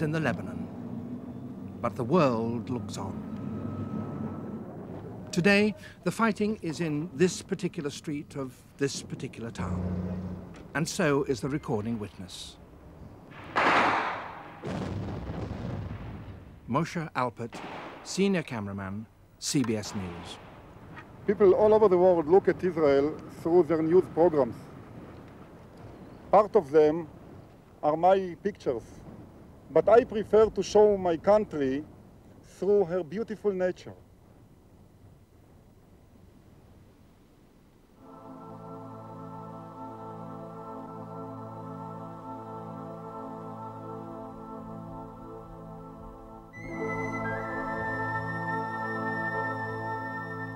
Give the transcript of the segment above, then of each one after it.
In the Lebanon, but the world looks on. Today, the fighting is in this particular street of this particular town, and so is the recording witness. Moshe Alpert, senior cameraman, CBS News. People all over the world look at Israel through their news programs. Part of them are my pictures, but I prefer to show my country through her beautiful nature.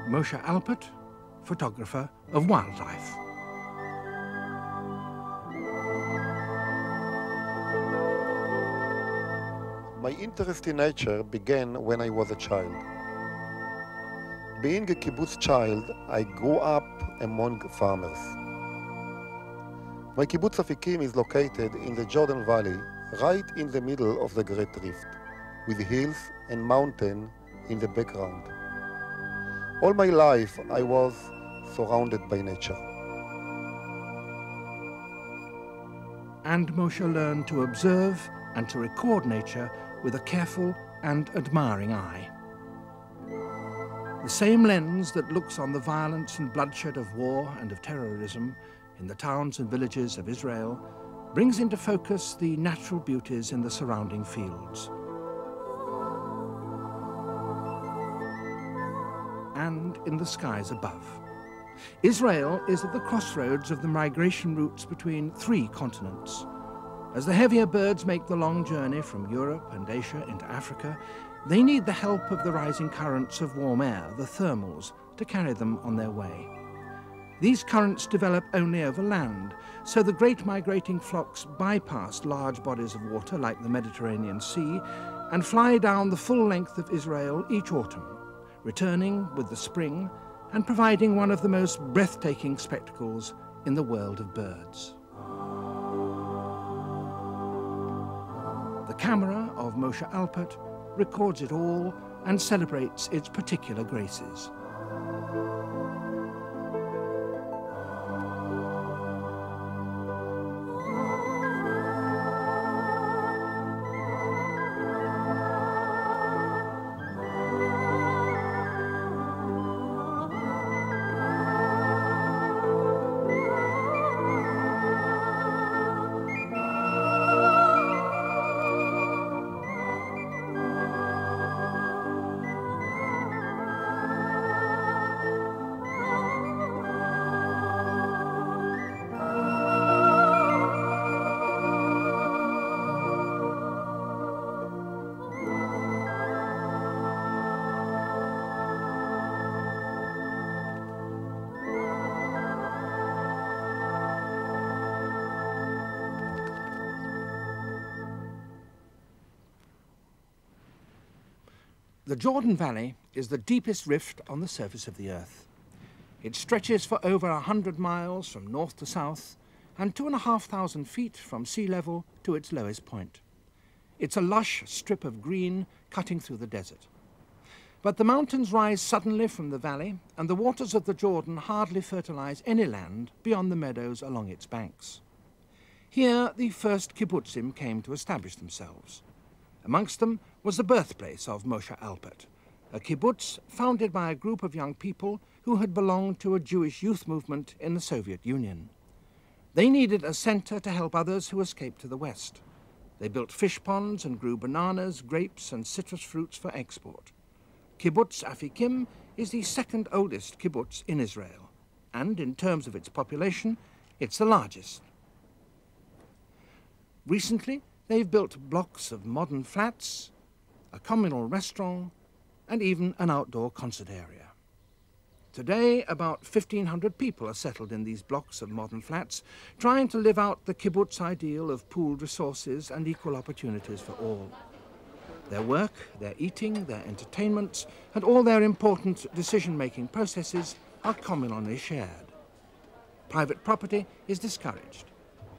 Moshe Alpert, photographer of wildlife. My interest in nature began when I was a child. Being a kibbutz child, I grew up among farmers. My kibbutz Afikim is located in the Jordan Valley, right in the middle of the Great Rift, with hills and mountain in the background. All my life, I was surrounded by nature. And Moshe learned to observe and to record nature with a careful and admiring eye. The same lens that looks on the violence and bloodshed of war and of terrorism in the towns and villages of Israel brings into focus the natural beauties in the surrounding fields. and in the skies above. Israel is at the crossroads of the migration routes between three continents. As the heavier birds make the long journey from Europe and Asia into Africa, they need the help of the rising currents of warm air, the thermals, to carry them on their way. These currents develop only over land, so the great migrating flocks bypass large bodies of water like the Mediterranean Sea and fly down the full length of Israel each autumn, returning with the spring and providing one of the most breathtaking spectacles in the world of birds. The camera of Moshe Alpert records it all and celebrates its particular graces. The Jordan Valley is the deepest rift on the surface of the earth. It stretches for over a hundred miles from north to south and two and a half thousand feet from sea level to its lowest point. It's a lush strip of green cutting through the desert. But the mountains rise suddenly from the valley and the waters of the Jordan hardly fertilize any land beyond the meadows along its banks. Here the first kibbutzim came to establish themselves. Amongst them was the birthplace of Moshe Alpert, a kibbutz founded by a group of young people who had belonged to a Jewish youth movement in the Soviet Union. They needed a center to help others who escaped to the West. They built fish ponds and grew bananas, grapes, and citrus fruits for export. Kibbutz Afikim is the second oldest kibbutz in Israel, and in terms of its population, it's the largest. Recently, they've built blocks of modern flats, a communal restaurant, and even an outdoor concert area. Today, about 1,500 people are settled in these blocks of modern flats, trying to live out the kibbutz ideal of pooled resources and equal opportunities for all. Their work, their eating, their entertainment, and all their important decision-making processes are communally shared. Private property is discouraged.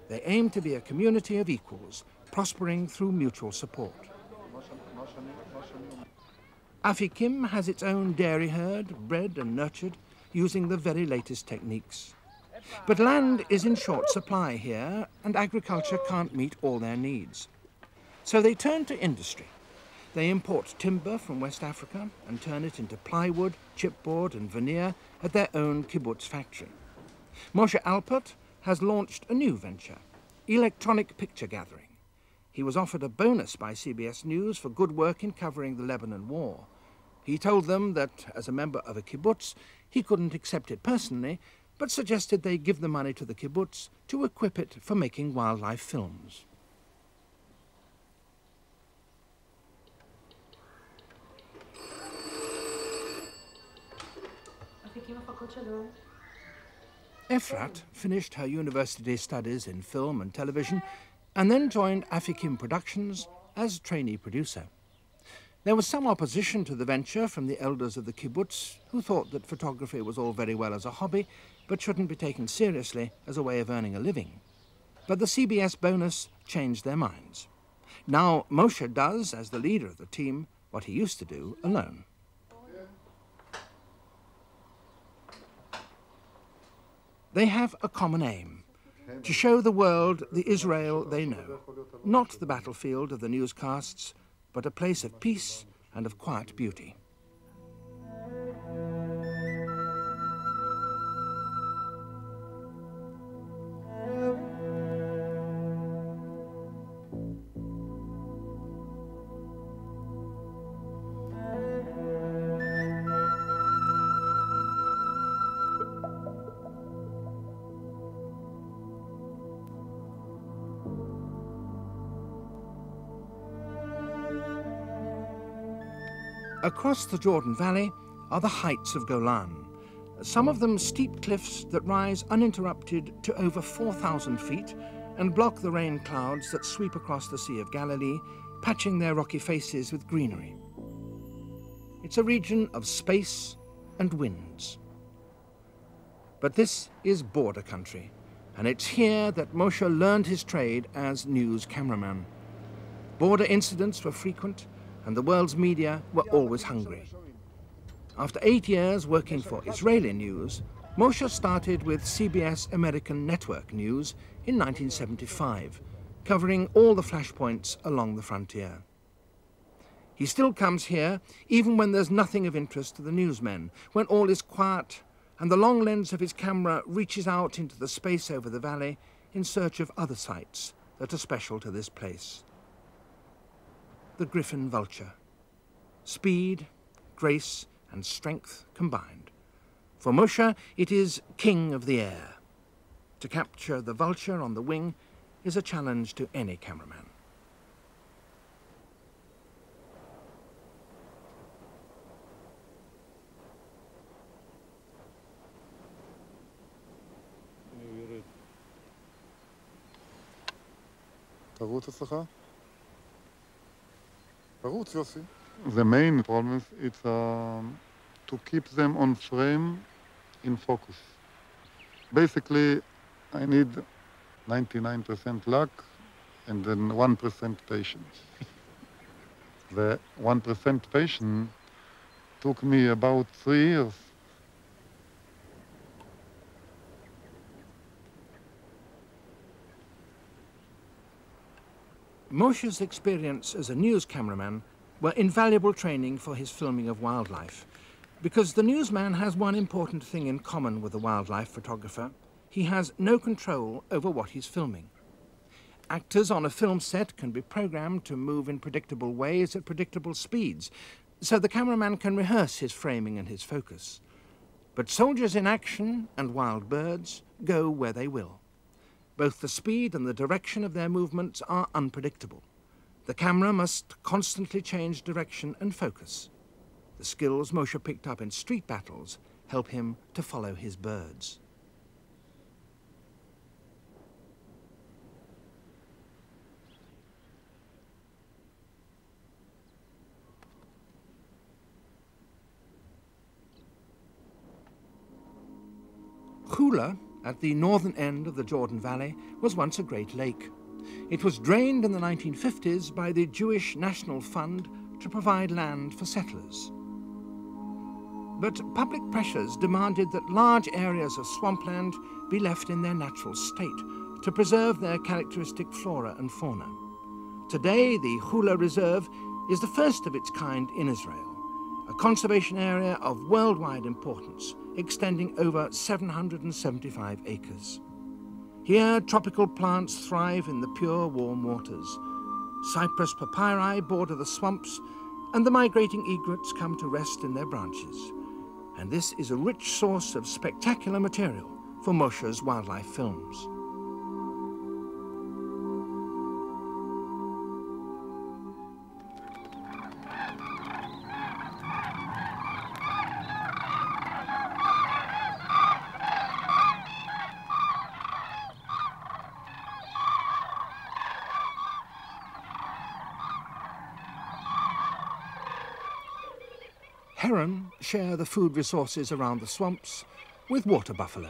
They aim to be a community of equals, prospering through mutual support. Afikim has its own dairy herd, bred and nurtured, using the very latest techniques. But land is in short supply here, and agriculture can't meet all their needs. So they turn to industry. They import timber from West Africa and turn it into plywood, chipboard and veneer at their own kibbutz factory. Moshe Alpert has launched a new venture, electronic picture gathering. He was offered a bonus by CBS News for good work in covering the Lebanon War. He told them that, as a member of a kibbutz, he couldn't accept it personally, but suggested they give the money to the kibbutz to equip it for making wildlife films. Efrat finished her university studies in film and television and then joined Afikim Productions as trainee producer. There was some opposition to the venture from the elders of the kibbutz, who thought that photography was all very well as a hobby, but shouldn't be taken seriously as a way of earning a living. But the CBS bonus changed their minds. Now Moshe does, as the leader of the team, what he used to do alone. They have a common aim to show the world the Israel they know, not the battlefield of the newscasts, but a place of peace and of quiet beauty. Across the Jordan Valley are the heights of Golan, some of them steep cliffs that rise uninterrupted to over 4,000 feet and block the rain clouds that sweep across the Sea of Galilee, patching their rocky faces with greenery. It's a region of space and winds. But this is border country, and it's here that Moshe learned his trade as news cameraman. Border incidents were frequent, and the world's media were always hungry. After eight years working for Israeli news, Moshe started with CBS American Network News in 1975, covering all the flashpoints along the frontier. He still comes here, even when there's nothing of interest to the newsmen, when all is quiet and the long lens of his camera reaches out into the space over the valley in search of other sights that are special to this place the griffon vulture. Speed, grace, and strength combined. For Moshe, it is king of the air. To capture the vulture on the wing is a challenge to any cameraman. תרוץ אצלך? The main problem is um, to keep them on frame in focus. Basically, I need 99% luck and then 1% patience. the 1% patience took me about three years Moshe's experience as a news cameraman were invaluable training for his filming of wildlife, because the newsman has one important thing in common with the wildlife photographer. He has no control over what he's filming. Actors on a film set can be programmed to move in predictable ways at predictable speeds, so the cameraman can rehearse his framing and his focus. But soldiers in action and wild birds go where they will. Both the speed and the direction of their movements are unpredictable. The camera must constantly change direction and focus. The skills Moshe picked up in street battles help him to follow his birds. Hula at the northern end of the Jordan Valley was once a great lake. It was drained in the 1950s by the Jewish National Fund to provide land for settlers. But public pressures demanded that large areas of swampland be left in their natural state to preserve their characteristic flora and fauna. Today, the Hula Reserve is the first of its kind in Israel, a conservation area of worldwide importance, extending over 775 acres. Here, tropical plants thrive in the pure, warm waters. Cyperus papyri border the swamps, and the migrating egrets come to rest in their branches. And this is a rich source of spectacular material for Moshe's wildlife films. The food resources around the swamps with water buffalo.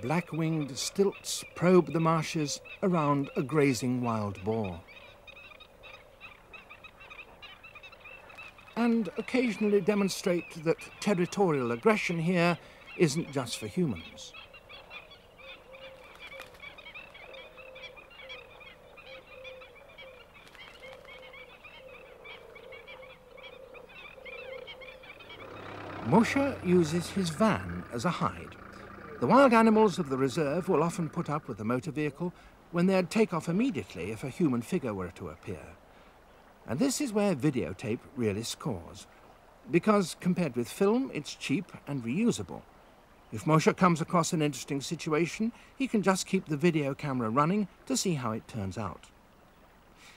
Black-winged stilts probe the marshes around a grazing wild boar. And occasionally demonstrate that territorial aggression here isn't just for humans. Moshe uses his van as a hide. The wild animals of the reserve will often put up with the motor vehicle when they'd take off immediately if a human figure were to appear. And this is where videotape really scores, because compared with film, it's cheap and reusable. If Moshe comes across an interesting situation, he can just keep the video camera running to see how it turns out.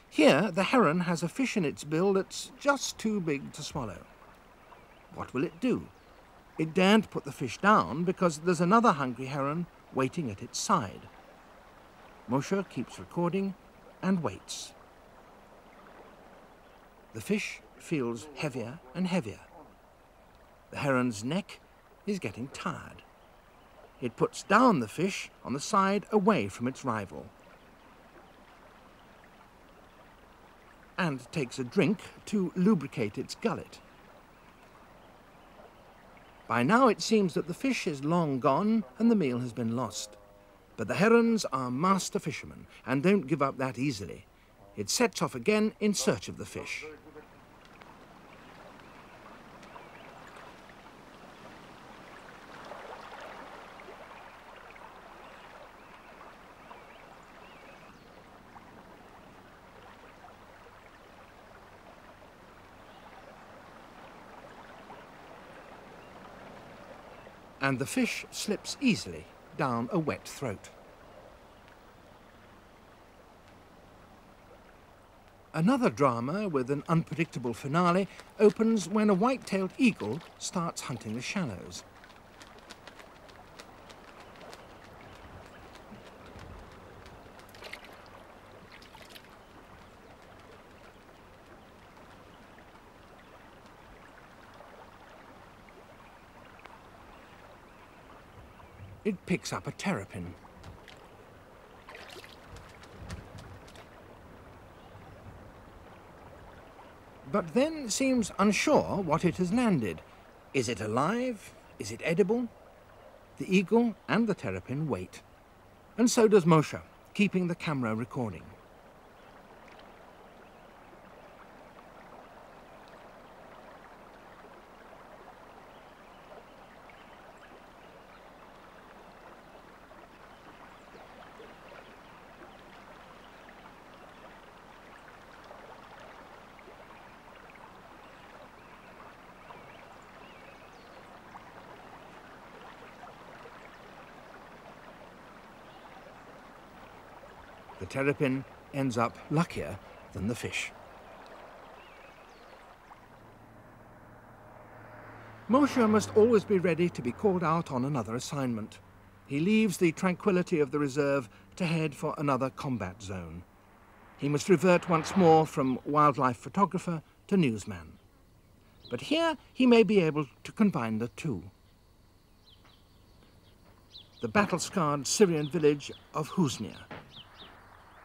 Here, the heron has a fish in its bill that's just too big to swallow. What will it do? It daren't put the fish down because there's another hungry heron waiting at its side. Moshe keeps recording and waits. The fish feels heavier and heavier. The heron's neck is getting tired. It puts down the fish on the side away from its rival and takes a drink to lubricate its gullet. By now it seems that the fish is long gone and the meal has been lost. But the herons are master fishermen and don't give up that easily. It sets off again in search of the fish. And the fish slips easily down a wet throat. Another drama with an unpredictable finale opens when a white-tailed eagle starts hunting the shallows. It picks up a terrapin. But then seems unsure what it has landed. Is it alive? Is it edible? The eagle and the terrapin wait. And so does Moshe, keeping the camera recording. The terrapin ends up luckier than the fish. Moshe must always be ready to be called out on another assignment. He leaves the tranquility of the reserve to head for another combat zone. He must revert once more from wildlife photographer to newsman. But here he may be able to combine the two. The battle-scarred Syrian village of Husnia.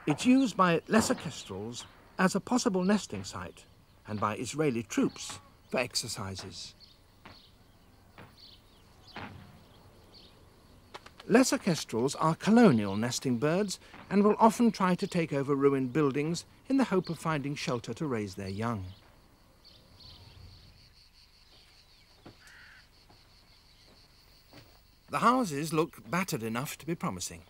It's used by lesser kestrels as a possible nesting site and by Israeli troops for exercises. Lesser kestrels are colonial nesting birds and will often try to take over ruined buildings in the hope of finding shelter to raise their young. The houses look battered enough to be promising.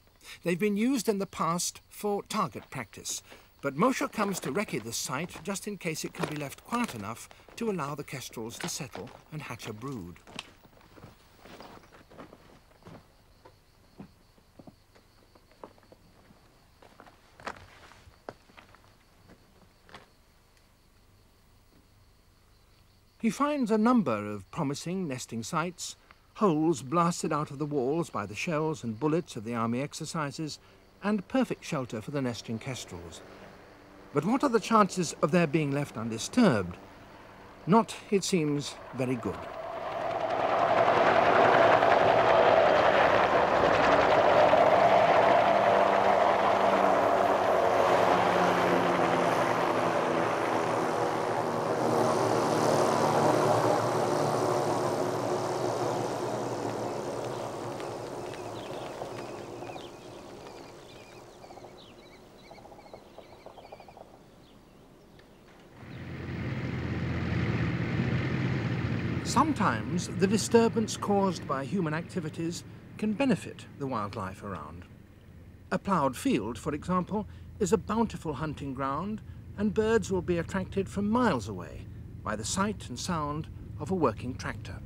They've been used in the past for target practice, but Moshe comes to recce the site just in case it can be left quiet enough to allow the kestrels to settle and hatch a brood. He finds a number of promising nesting sites, holes blasted out of the walls by the shells and bullets of the army exercises, and perfect shelter for the nesting kestrels. But what are the chances of their being left undisturbed? Not, it seems, very good. Sometimes the disturbance caused by human activities can benefit the wildlife around. A ploughed field, for example, is a bountiful hunting ground and birds will be attracted from miles away by the sight and sound of a working tractor.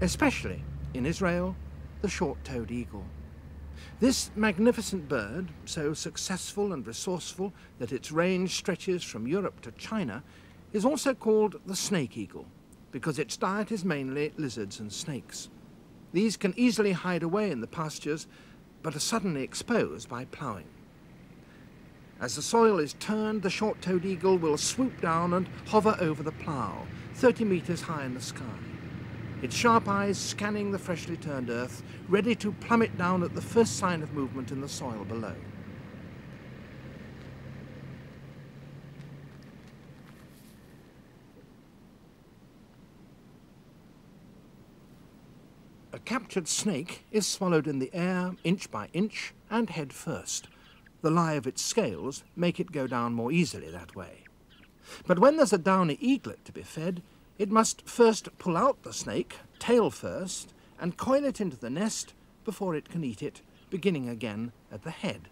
Especially in Israel, the short-toed eagle. This magnificent bird, so successful and resourceful that its range stretches from Europe to China, is also called the snake eagle because its diet is mainly lizards and snakes. These can easily hide away in the pastures but are suddenly exposed by ploughing. As the soil is turned, the short-toed eagle will swoop down and hover over the plough, 30 metres high in the sky its sharp eyes scanning the freshly turned earth, ready to plummet down at the first sign of movement in the soil below. Captured snake is swallowed in the air inch by inch and head first. The lie of its scales make it go down more easily that way. But when there's a downy eaglet to be fed, it must first pull out the snake, tail first, and coil it into the nest before it can eat it, beginning again at the head.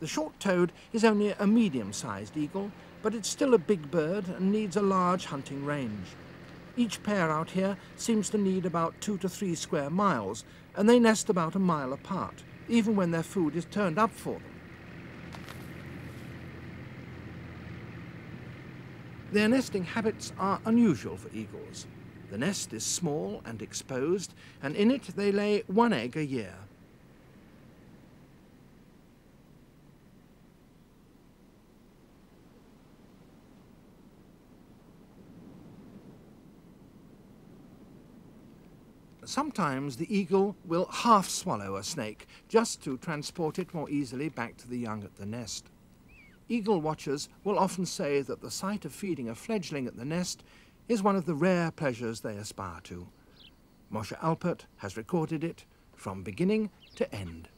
The short-toed is only a medium-sized eagle, but it's still a big bird and needs a large hunting range. Each pair out here seems to need about two to three square miles, and they nest about a mile apart, even when their food is turned up for them. Their nesting habits are unusual for eagles. The nest is small and exposed, and in it they lay one egg a year. Sometimes the eagle will half swallow a snake just to transport it more easily back to the young at the nest. Eagle watchers will often say that the sight of feeding a fledgling at the nest is one of the rare pleasures they aspire to. Moshe Alpert has recorded it from beginning to end.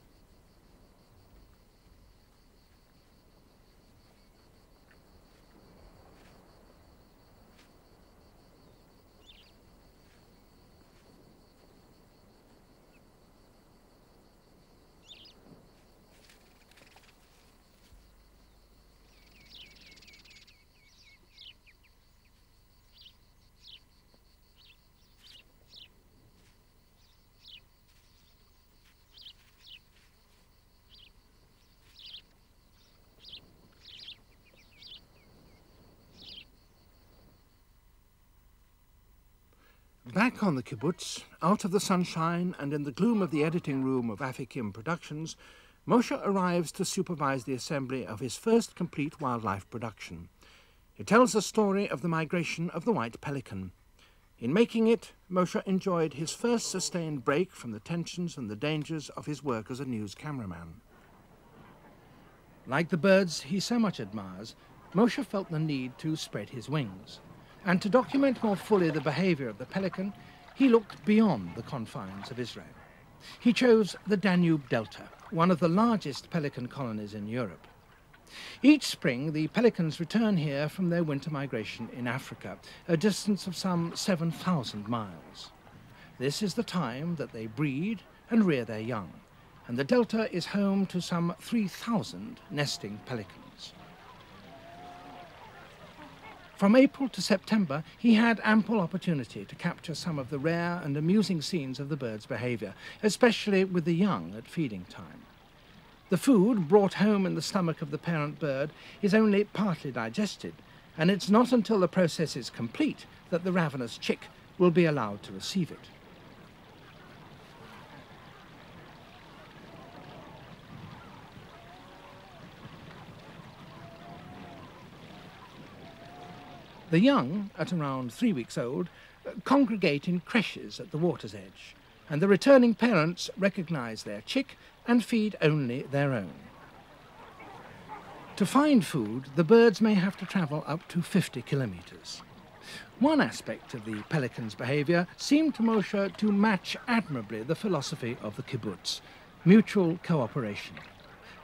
Back on the kibbutz, out of the sunshine and in the gloom of the editing room of Afikim Productions, Moshe arrives to supervise the assembly of his first complete wildlife production. It tells the story of the migration of the white pelican. In making it, Moshe enjoyed his first sustained break from the tensions and the dangers of his work as a news cameraman. Like the birds he so much admires, Moshe felt the need to spread his wings. And to document more fully the behavior of the pelican, he looked beyond the confines of Israel. He chose the Danube Delta, one of the largest pelican colonies in Europe. Each spring, the pelicans return here from their winter migration in Africa, a distance of some 7,000 miles. This is the time that they breed and rear their young, and the delta is home to some 3,000 nesting pelicans. From April to September, he had ample opportunity to capture some of the rare and amusing scenes of the bird's behavior, especially with the young at feeding time. The food brought home in the stomach of the parent bird is only partly digested, and it's not until the process is complete that the ravenous chick will be allowed to receive it. The young, at around three weeks old, congregate in creches at the water's edge, and the returning parents recognize their chick and feed only their own. To find food, the birds may have to travel up to 50 kilometers. One aspect of the pelican's behavior seemed to Moshe to match admirably the philosophy of the kibbutz, mutual cooperation.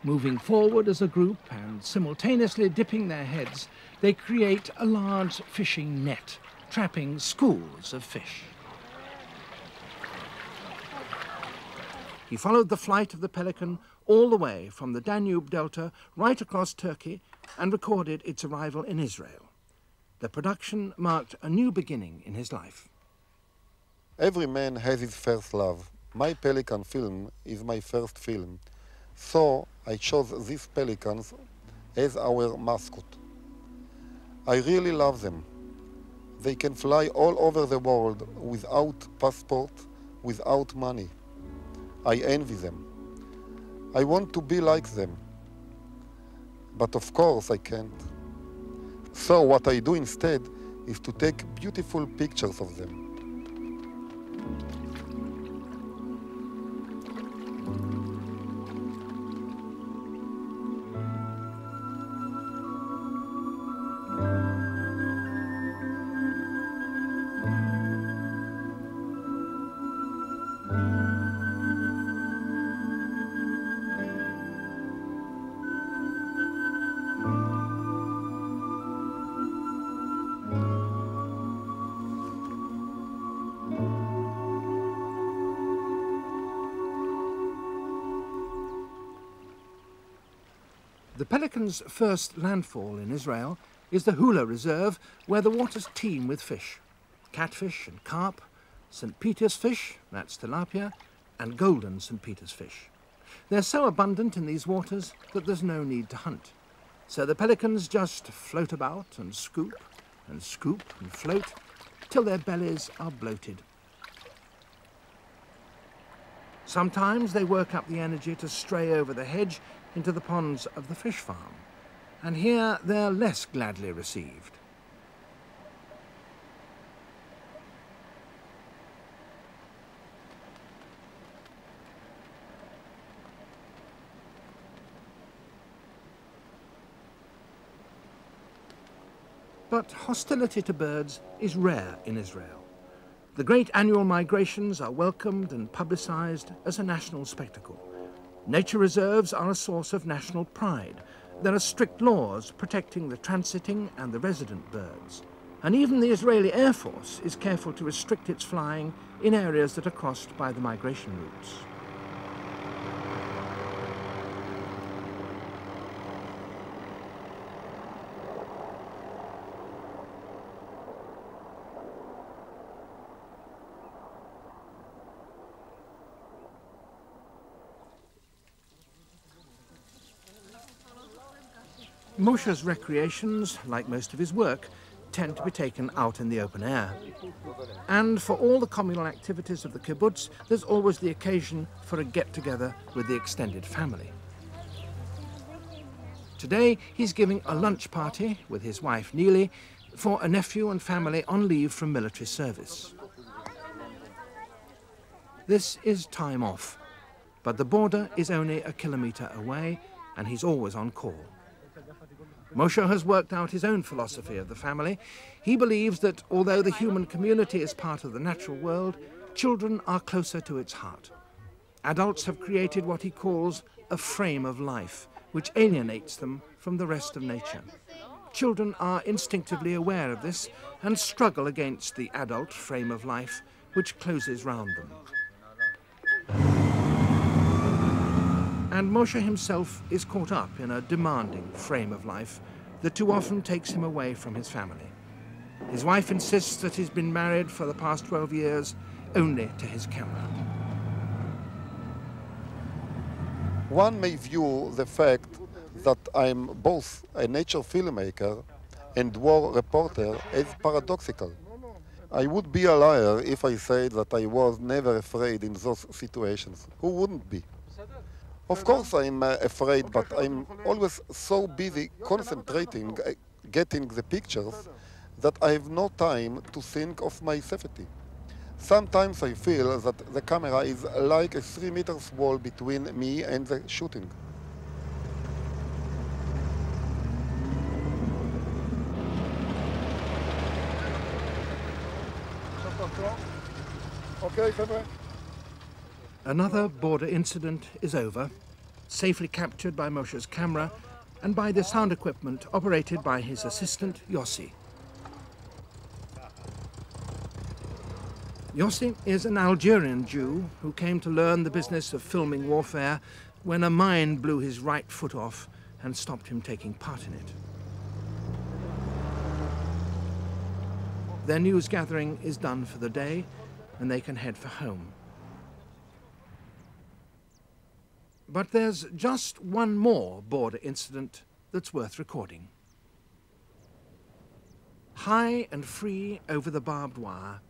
Moving forward as a group and simultaneously dipping their heads, they create a large fishing net, trapping schools of fish. He followed the flight of the pelican all the way from the Danube Delta right across Turkey and recorded its arrival in Israel. The production marked a new beginning in his life. Every man has his first love. My pelican film is my first film. So I chose these pelicans as our mascot. I really love them. They can fly all over the world without passport, without money. I envy them. I want to be like them. But of course I can't. So what I do instead is to take beautiful pictures of them. Pelican's first landfall in Israel is the Hula Reserve, where the waters teem with fish. Catfish and carp, St. Peter's fish, that's tilapia, and golden St. Peter's fish. They're so abundant in these waters that there's no need to hunt. So the pelicans just float about and scoop and scoop and float till their bellies are bloated. Sometimes they work up the energy to stray over the hedge into the ponds of the fish farm, and here they're less gladly received. But hostility to birds is rare in Israel. The great annual migrations are welcomed and publicized as a national spectacle. Nature reserves are a source of national pride. There are strict laws protecting the transiting and the resident birds. And even the Israeli Air Force is careful to restrict its flying in areas that are crossed by the migration routes. Moshe's recreations, like most of his work, tend to be taken out in the open air. And for all the communal activities of the kibbutz, there's always the occasion for a get-together with the extended family. Today, he's giving a lunch party with his wife Neely for a nephew and family on leave from military service. This is time off, but the border is only a kilometre away and he's always on call. Moshe has worked out his own philosophy of the family. He believes that although the human community is part of the natural world, children are closer to its heart. Adults have created what he calls a frame of life, which alienates them from the rest of nature. Children are instinctively aware of this and struggle against the adult frame of life which closes round them. And Moshe himself is caught up in a demanding frame of life that too often takes him away from his family. His wife insists that he's been married for the past 12 years only to his camera. One may view the fact that I'm both a nature filmmaker and war reporter as paradoxical. I would be a liar if I said that I was never afraid in those situations. Who wouldn't be? Of course I'm uh, afraid, but I'm always so busy concentrating, uh, getting the pictures, that I have no time to think of my safety. Sometimes I feel that the camera is like a three meters wall between me and the shooting. Okay, חבר'ה? Another border incident is over, safely captured by Moshe's camera and by the sound equipment operated by his assistant, Yossi. Yossi is an Algerian Jew who came to learn the business of filming warfare when a mine blew his right foot off and stopped him taking part in it. Their news gathering is done for the day and they can head for home. But there's just one more border incident that's worth recording. High and free over the barbed wire,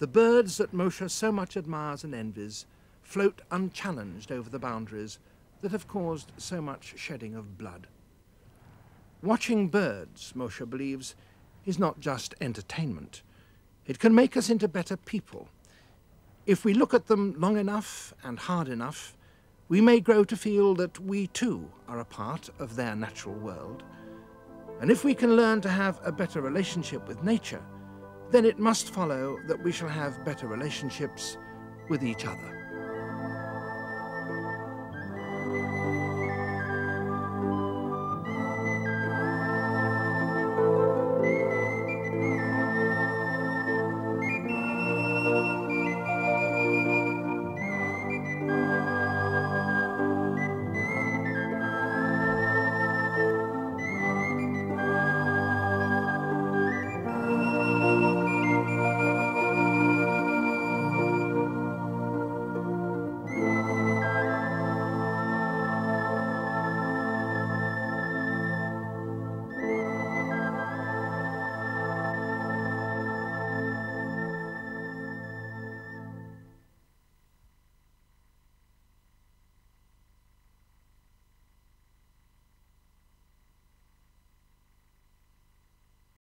the birds that Moshe so much admires and envies float unchallenged over the boundaries that have caused so much shedding of blood. Watching birds, Moshe believes, is not just entertainment. It can make us into better people. If we look at them long enough and hard enough, we may grow to feel that we too are a part of their natural world. And if we can learn to have a better relationship with nature, then it must follow that we shall have better relationships with each other.